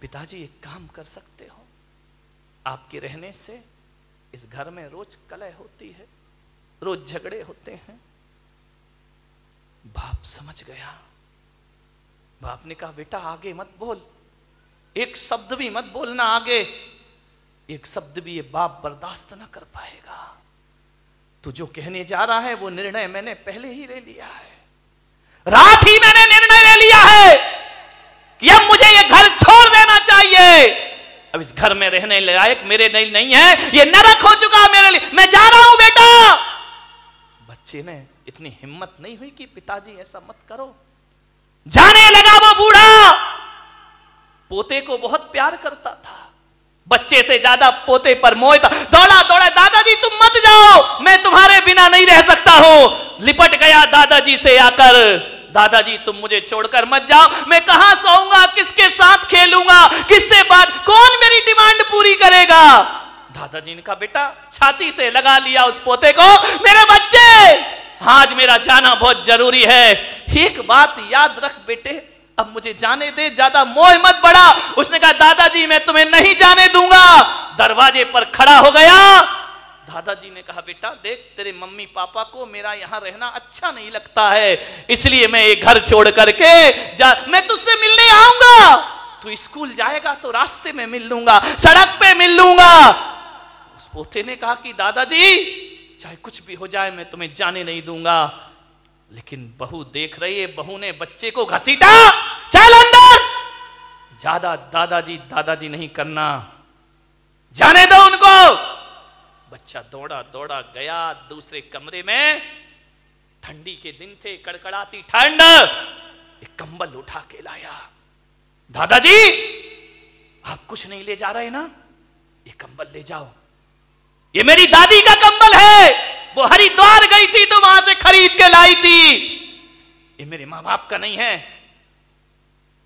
पिताजी एक काम कर सकते हो। आपके रहने से इस घर में रोज कलह होती है, रोज झगड़े होते हैं। बाप समझ गया। बाप ने कहा, बेटा, आगे मत बोल। एक शब्द भी मत बोलना आगे। एक शब्द भी ये बाप बर्दाश्त ना कर पाएगा। तू जो कहने जा रहा है, वो निर्णय मैंने पहले ही ले लिया है। रात ही मैंने निर्णय ले लिया है कि अब मुझे ये घर छोड़ देना चाहिए अब इस घर में रहने लायक मेरे नहीं नहीं है। ये नरक हो चुका मेरे लिए। मैं जा रहा हूँ बेटा। बच्चे ने इतनी हिम्मत नहीं हुई कि पिताजी ऐसा मत करो। जाने लगा वो बूढ़ा। पोते को बहुत प्यार करता था। बच्चे से ज़्यादा पोते पर मोह था। दौड़ा दौड़ा, दादाजी, तुम मत जाओ। मैं तुम्हारे बिना नहीं रह सकता हूँ। लिपट गया दादाजी से आकर। दादाजी, तुम मुझे छोड़कर मत जाओ। मैं कहाँ सोऊँगा? किसके साथ खेलूँगा? किससे बात? कौन मेरी डिमांड पूरी करेगा? दादाजी ने कहा, बेटा, छाती से लगा लिया उस पोते को। मेरे बच्चे, आज मेरा जाना बहुत ज़रूरी है। एक बात याद रख बेटे, अब मुझे जाने दे, ज़्यादा मोह मत बढ़ा। उसने कहा, दादाजी, मैं तुम्हें नहीं जाने दूँगा। दरवाजे पर खड़ा हो गया। दादाजी ने कहा, बेटा, देख, तेरे मम्मी पापा को मेरा यहाँ रहना अच्छा नहीं लगता है। इसलिए मैं ये घर छोड़ करके जा, मैं तुझसे मिलने आऊँगा। तू स्कूल जाएगा तो रास्ते में मिल लूँगा, सड़क पे मिल लूँगा। उस पोते ने कहा कि, दादाजी, चाहे कुछ भी हो जाए, मैं तुम्हें जाने नहीं दूँगा। लेकिन बहू देख रही है, बहू ने बच्चे को घसीटा। चल अंदर। ज़्यादा दादाजी दादाजी नहीं करना। जाने दो उनको। बच्चा दौड़ा दौड़ा, गया, दूसरे कमरे में। ठंडी के दिन थे, कड़कड़ाती ठंड। एक कंबल उठा के लाया। दादाजी, आप कुछ नहीं ले जा रहे ना? ये कंबल ले जाओ। ये मेरी दादी का कंबल है। वो हरिद्वार गई थी तो वहाँ से खरीद के लाई थी। ये मेरे माँ बाप का नहीं है।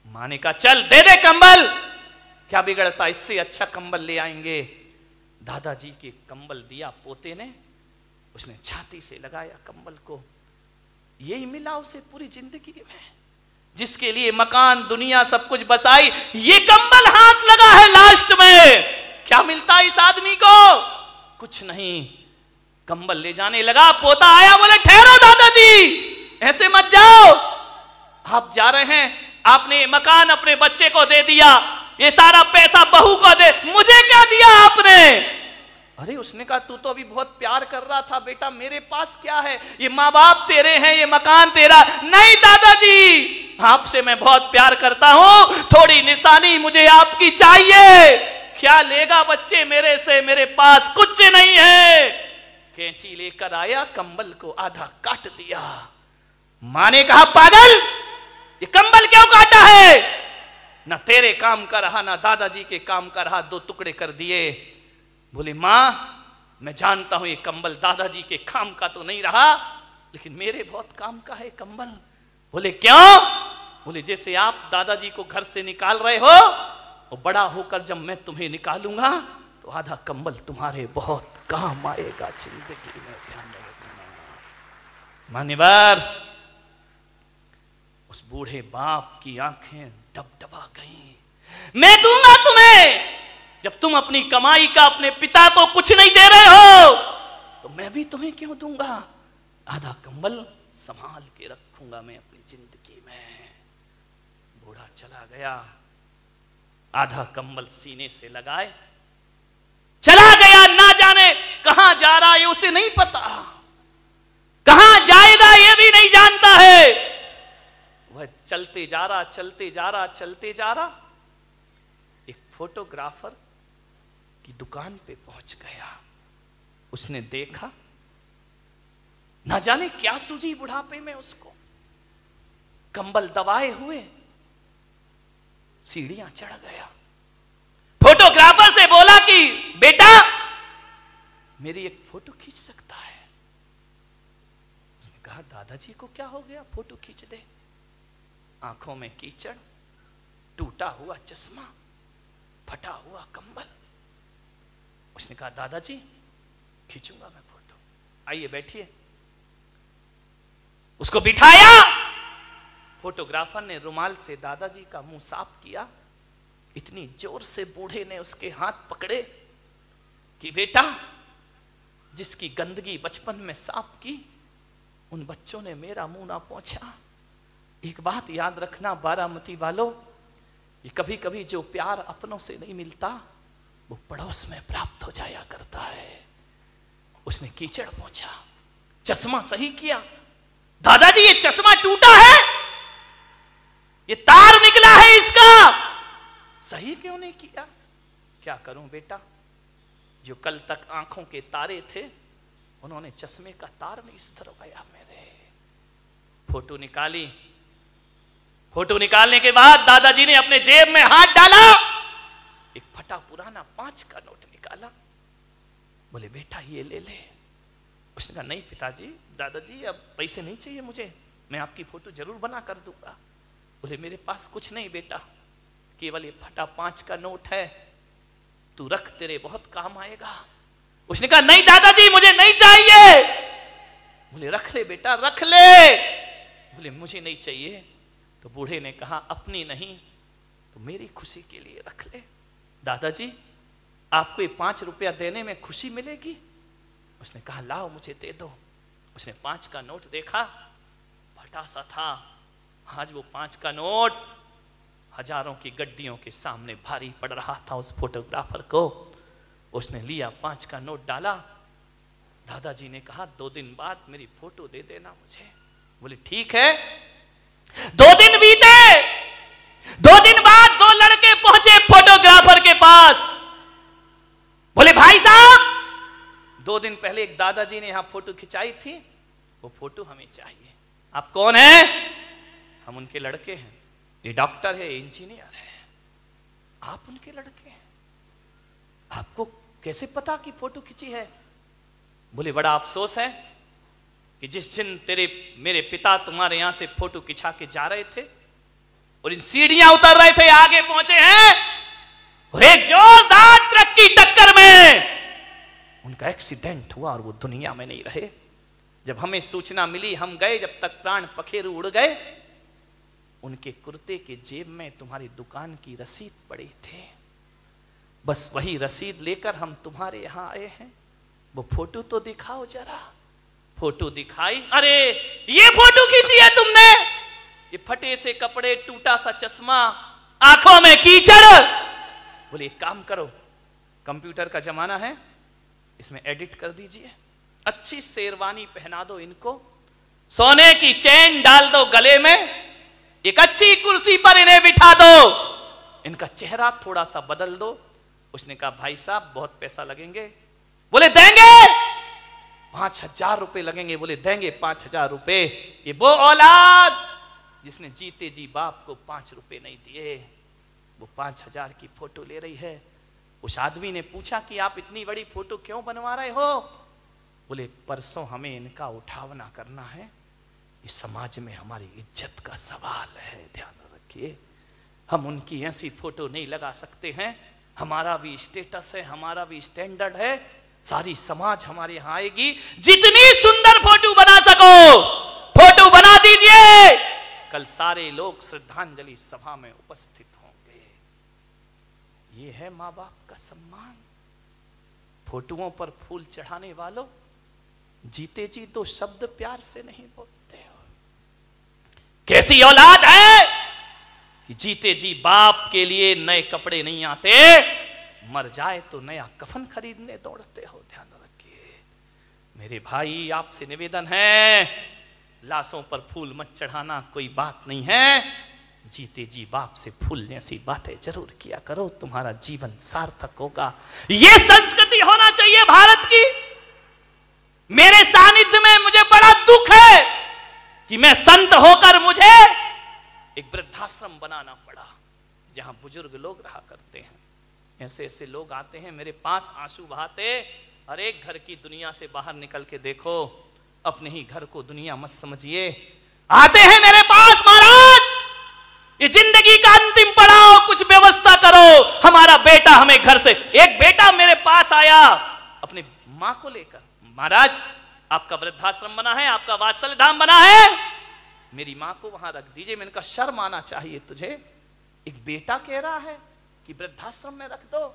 माँ ने कहा, चल, दे दे कंबल। क्या बिगड़ता, इससे अच्छा कंबल ले आएँगे। दादाजी के कंबल दिया पोते ने, उसने छाती से लगाया कंबल को। यही मिला उसे पूरी ज़िंदगी में, जिसके लिए मकान, दुनिया, सब कुछ बसाई ये कंबल हाथ लगा है लास्ट में। क्या मिलता है इस आदमी को? कुछ नहीं। कंबल ले जाने लगा, पोता आया, बोले, ठहरो दादाजी, ऐसे मत जाओ। आप जा रहे हैं, आपने मकान अपने बच्चे को दे दिया ये सारा पैसा बहू को दे। मुझे क्या दिया आपने? अरे, उसने कहा, तू तो अभी बहुत प्यार कर रहा था बेटा, मेरे पास क्या है? ये माँ बाप तेरे हैं, ये मकान तेरा नहीं, दादाजी, आपसे मैं बहुत प्यार करता हूँ। थोड़ी निशानी मुझे आपकी चाहिए। क्या लेगा बच्चे मेरे से? मेरे पास कुछ नहीं है। कैंची लेकर आया, कंबल को आधा काट दिया। माँ ने कहा, पागल, ये कंबल क्यों काटा है? ना तेरे काम का रहा, ना दादाजी के काम का रहा, दो टुकड़े कर दिए। बोले, माँ, मैं जानता हूँ ये कंबल दादाजी के काम का तो नहीं रहा, लेकिन मेरे बहुत काम का है कंबल। बोले, क्यों? बोले, जैसे आप दादाजी को घर से निकाल रहे हो और बड़ा होकर जब मैं तुम्हें निकालूँगा तो आधा कंबल तुम्हारे बहुत काम आएगा ज़िंदगी में, ध्यान रखना। मान्यवर उस बूढ़े बाप की आँखें डबडबा गईं। मैं दूँगा तुम्हें। जब तुम अपनी कमाई का अपने पिता को कुछ नहीं दे रहे हो तो मैं भी तुम्हें क्यों दूँगा? आधा कंबल संभाल के रखूँगा मैं अपनी ज़िंदगी में। बूढ़ा चला गया। आधा कंबल सीने से लगाए। चला गया, ना जाने कहाँ जा रहा है, उसे नहीं पता। कहाँ जाएगा यह भी नहीं जानता है। चलते जा रहा, चलते जा रहा, चलते जा रहा। एक फोटोग्राफर की दुकान पे पहुँच गया। उसने देखा, ना जाने क्या सूझी बुढ़ापे में उसको। कंबल दबाए हुए, सीढ़ियाँ चढ़ गया। फोटोग्राफर से बोला कि, बेटा, मेरी एक फ़ोटो खींच सकता है? उसने कहा, दादाजी को क्या हो गया? फ़ोटो खींच दे। आँखों में कीचड़, टूटा हुआ चश्मा, फटा हुआ कंबल। उसने कहा, दादाजी, खींचूँगा मैं फ़ोटो। आइए बैठिए। उसको बिठाया। फोटोग्राफर ने रुमाल से दादाजी का मुँह साफ़ किया। इतनी ज़ोर से बूढ़े ने उसके हाथ पकड़े कि बेटा, जिसकी गंदगी बचपन में साफ़ की, उन बच्चों ने मेरा मुँह ना पहुँचा एक बात याद रखना, बारामती वालों, ये कभी कभी जो प्यार अपनों से नहीं मिलता, वो पड़ोस में प्राप्त हो जाया करता है। उसने कीचड़ पहुँचा चश्मा सही किया? दादाजी, ये चश्मा टूटा है? ये तार निकला है इसका? सही क्यों नहीं किया? क्या करूँ बेटा? जो कल तक आँखों के तारे थे, उन्होंने चश्मे का तार नहीं सुधरवाया मेरे। फ़ोटो निकाली फ़ोटो निकालने के बाद दादाजी ने अपने जेब में हाथ डाला। एक फटा पुराना पाँच का नोट निकाला। बोले, बेटा, ये ले ले। उसने कहा, नहीं पिताजी, दादाजी, अब पैसे नहीं चाहिए मुझे। मैं आपकी फ़ोटो ज़रूर बना कर दूँगा। बोले, मेरे पास कुछ नहीं बेटा। केवल ये फटा पाँच का नोट है। तू रख, तेरे बहुत काम आएगा। उसने कहा, नहीं दादाजी, मुझे नहीं चाहिए। बोले, रख ले बेटा, रख ले। बोले, मुझे नहीं चाहिए। तो बूढ़े ने कहा, अपनी नहीं तो मेरी खुशी के लिए रख ले। दादाजी, आपको ये पाँच रुपया देने में खुशी मिलेगी? उसने कहा, लाओ, मुझे दे दो। उसने पाँच का नोट देखा। फटा सा था। आज वो पाँच का नोट हज़ारों की गड्डियों के सामने भारी पड़ रहा था उस फोटोग्राफर को। उसने लिया, पाँच का नोट डाला। दादाजी ने कहा, दो दिन बाद मेरी फ़ोटो दे देना मुझे। बोले, ठीक है दो दिन बीते। दो दिन बाद दो लड़के पहुँचे फोटोग्राफर के पास। बोले, भाई साहब, दो दिन पहले एक दादाजी ने यहाँ फ़ोटो खिंचाई थी। वो फ़ोटो हमें चाहिए। आप कौन है? हम उनके लड़के हैं। ये डॉक्टर है, इंजीनियर है। आप उनके लड़के हैं। आपको कैसे पता कि फ़ोटो खिंची है? बोले, बड़ा अफसोस है। कि जिस दिन तेरे, मेरे पिता तुम्हारे यहाँ से फ़ोटो खिंचा के जा रहे थे, और इन सीढ़ियाँ उतर रहे थे, आगे पहुँचे हैं, और एक जोरदार ट्रक की टक्कर में उनका एक्सीडेंट हुआ और वो दुनिया में नहीं रहे। जब हमें सूचना मिली, हम गए, जब तक प्राण पखेरु उड़ गए, उनके कुर्ते के जेब में तुम्हारी दुकान की रसीद पड़ी थे। बस वही रसीद लेकर हम तुम्हारे यहाँ आए हैं। वो फ़ोटो तो दिखाओ जरा। फ़ोटो दिखाई। अरे, ये फ़ोटो खींची है तुमने? ये फटे से कपड़े, टूटा सा चश्मा, आँखों में कीचड़। बोले, एक काम करो, कंप्यूटर का जमाना है, इसमें एडिट कर दीजिए। अच्छी शेरवानी पहना दो इनको। सोने की चैन डाल दो गले में। एक अच्छी कुर्सी पर इन्हें बिठा दो। इनका चेहरा थोड़ा सा बदल दो। उसने कहा, भाई साहब, बहुत पैसा लगेंगे। बोले, देंगे! पाँच हज़ार रुपए लगेंगे, बोले, देंगे पाँच हज़ार रुपए। ये वो औलाद जिसने जीते जी बाप को पाँच रुपए नहीं दिए, वो पाँच हज़ार की फ़ोटो ले रही है। उस आदमी ने पूछा कि आप इतनी बड़ी फ़ोटो क्यों बनवा रहे हो? बोले, परसों हमें इनका उठावना करना है। इस समाज में हमारी इज़्ज़त का सवाल है, ध्यान रखिए। हम उनकी ऐसी फ़ोटो नहीं लगा सकते हैं। हमारा भी स्टेटस है, हमारा भी स्टैंडर्ड है। सारी समाज हमारे यहाँ आएगी। जितनी सुंदर फ़ोटो बना सको, फ़ोटो बना दीजिए। कल सारे लोग श्रद्धांजलि सभा में उपस्थित होंगे। ये है माँ बाप का सम्मान। फोटोओं पर फूल चढ़ाने वालों, जीते जी तो शब्द प्यार से नहीं बोलते हो। कैसी औलाद है कि जीते जी बाप के लिए नए कपड़े नहीं आते। मर जाए तो नया कफन खरीदने दौड़ते हो, ध्यान रखिए। मेरे भाई, आपसे निवेदन है, लाशों पर फूल मत चढ़ाना, कोई बात नहीं है। जीते जी बाप से फूल जैसी बातें ज़रूर किया करो, तुम्हारा जीवन सार्थक होगा। यह संस्कृति होना चाहिए भारत की। मेरे सानिध्य में मुझे बड़ा दुख है कि मैं संत होकर मुझे एक वृद्धाश्रम बनाना पड़ा, जहाँ बुज़ुर्ग लोग रहा करते हैं। ऐसे ऐसे लोग आते हैं, मेरे पास आँसू बहाते हर एक घर की दुनिया से बाहर निकल के देखो, अपने ही घर को दुनिया मत समझिए। आते हैं मेरे पास, महाराज! ये ज़िंदगी का अंतिम पड़ाव, कुछ व्यवस्था करो। हमारा बेटा हमें घर से, एक बेटा मेरे पास आया, अपनी माँ को लेकर। महाराज, आपका वृद्धाश्रम बना है, आपका वात्सल्य धाम बना है। मेरी माँ को वहाँ रख दीजिए मैंने कहा शर्म आना चाहिए तुझे। एक बेटा कह रहा है कि वृद्धाश्रम में रख दो।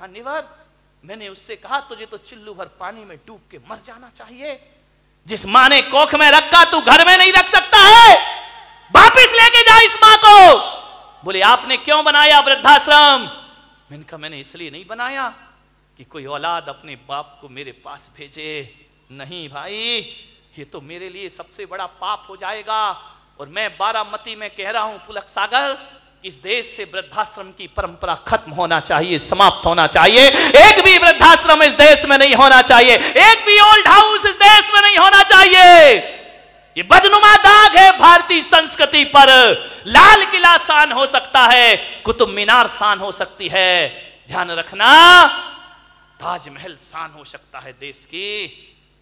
मान्यवर, मैंने उससे कहा, तुझे तो चिल्लू भर पानी में डूब के मर जाना चाहिए। जिस माँ ने कोख में रखा, तू घर में नहीं रख सकता है। वापिस लेके जा इस माँ को। बोले, आपने क्यों बनाया वृद्धाश्रम? मैंने कहा, मैंने इसलिए नहीं बनाया कि कोई औलाद अपने बाप को मेरे पास भेजे। नहीं भाई, ये तो मेरे लिए सबसे बड़ा पाप हो जाएगा। और मैं बारामती में कह रहा हूँ, पुलक सागर इस देश से वृद्धाश्रम की परंपरा खत्म होना चाहिए, समाप्त होना चाहिए। एक भी वृद्धाश्रम इस देश में नहीं होना चाहिए। एक भी ओल्ड हाउस इस देश में नहीं होना चाहिए। ये बदनुमा दाग है भारतीय संस्कृति पर। लाल किला शान हो सकता है, कुतुब मीनार शान हो सकती है। ध्यान रखना, ताजमहल शान हो सकता है देश की,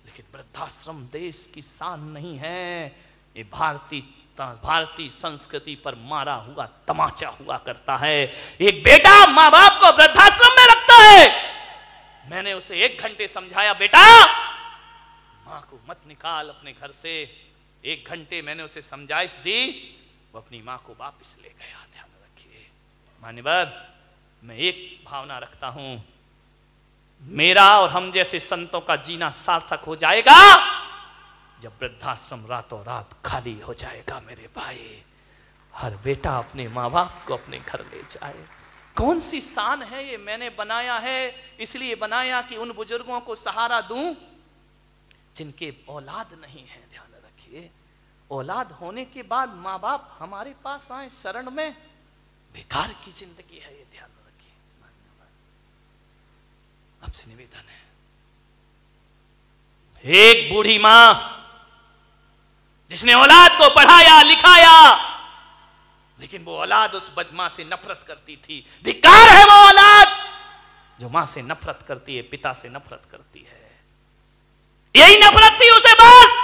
लेकिन वृद्धाश्रम देश की शान नहीं है। ये भारतीय भारतीय संस्कृति पर मारा हुआ, तमाचा हुआ करता है। एक बेटा माँ बाप को वृद्धाश्रम में रखता है। मैंने उसे एक घंटे समझाया, बेटा, माँ को मत निकाल अपने घर से। एक घंटे मैंने उसे समझाइश दी, वो अपनी माँ को वापस ले गया, ध्यान रखिए। मान्यवर, मैं एक भावना रखता हूँ। मेरा और हम जैसे संतों का जीना सार्थक हो जाएगा। जब वृद्धाश्रम रातों रात खाली हो जाएगा मेरे भाई, हर बेटा अपने माँ बाप को अपने घर ले जाए। कौन सी शान है ये? मैंने बनाया है, इसलिए बनाया कि उन बुज़ुर्गों को सहारा दूँ, जिनके औलाद नहीं है, ध्यान रखिए। औलाद होने के बाद माँ बाप हमारे पास आए, शरण में। बेकार की ज़िंदगी है ये, ध्यान रखिए। आपसे निवेदन है, एक बूढ़ी माँ जिसने औलाद को पढ़ाया, लिखाया। लेकिन वो औलाद उस बदमा से नफरत करती थी। धिकार है वो औलाद जो माँ से नफरत करती है, पिता से नफरत करती है। यही नफरत थी उसे बस।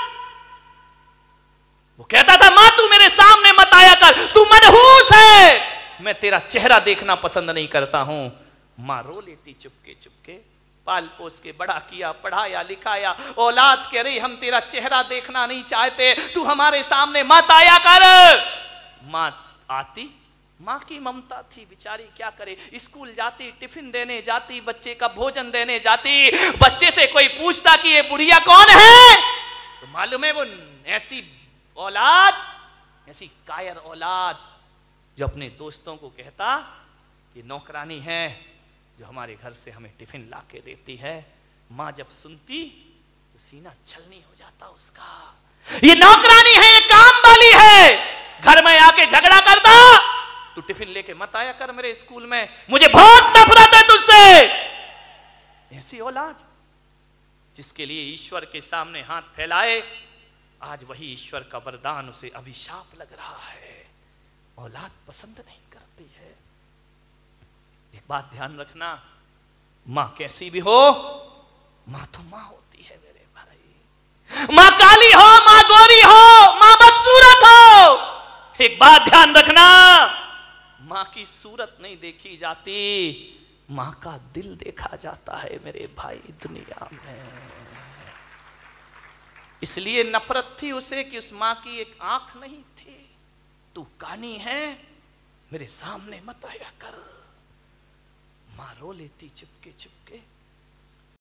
वो कहता था, माँ, तू मेरे सामने मत आया कर। तू मनहूस है। मैं तेरा चेहरा देखना पसंद नहीं करता हूँ। माँ रो लेती चुपके चुपके पाल पोस के बड़ा किया, पढ़ाया, लिखाया। औलाद कह रही, हम तेरा चेहरा देखना नहीं चाहते। तू हमारे सामने मत आया कर। माँ आती, माँ की ममता थी, बिचारी क्या करे? स्कूल जाती, टिफ़िन देने जाती, बच्चे का भोजन देने जाती। बच्चे से कोई पूछता कि ये बुढ़िया कौन है? तो मालूम है वो ऐसी औलाद, ऐसी कायर औलाद, जो अपने दोस्तों को कहता कि नौकरानी है। जो हमारे घर से हमें टिफ़िन ला के देती है, माँ जब सुनती तो सीना छलनी हो जाता उसका। ये नौकरानी है, ये काम वाली है। घर में आके झगड़ा करता, तू टिफ़िन लेके मत आया कर मेरे स्कूल में। मुझे बहुत नफरत है तुझसे। ऐसी औलाद, जिसके लिए ईश्वर के सामने हाथ फैलाए, आज वही ईश्वर का वरदान उसे अभिशाप लग रहा है। औलाद पसंद नहीं करती है एक बात ध्यान रखना, माँ कैसी भी हो, माँ तो माँ होती है मेरे भाई। माँ काली हो, माँ गोरी हो, माँ बदसूरत हो। एक बात ध्यान रखना, माँ की सूरत नहीं देखी जाती, माँ का दिल देखा जाता है मेरे भाई दुनिया में। इसलिए नफरत थी उसे कि उस माँ की एक आँख नहीं थी। तू कानी है, मेरे सामने मत आया कर। माँ रो लेती चुपके चुपके।